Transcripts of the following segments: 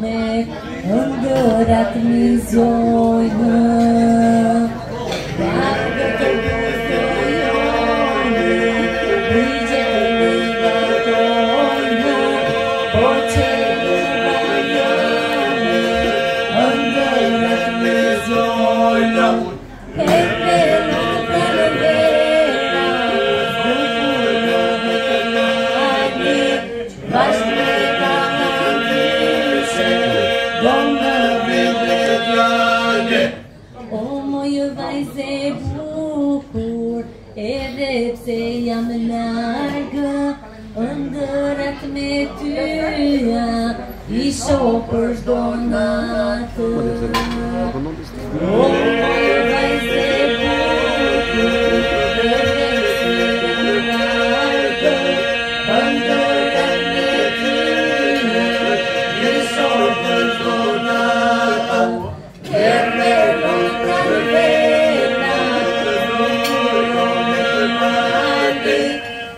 mec îngărat mi zoină. Yeah. Donna Villediane Omoyu vayze bukur Erepse yamlarga Ëndërat me tyja I shokër do natë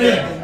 Amen.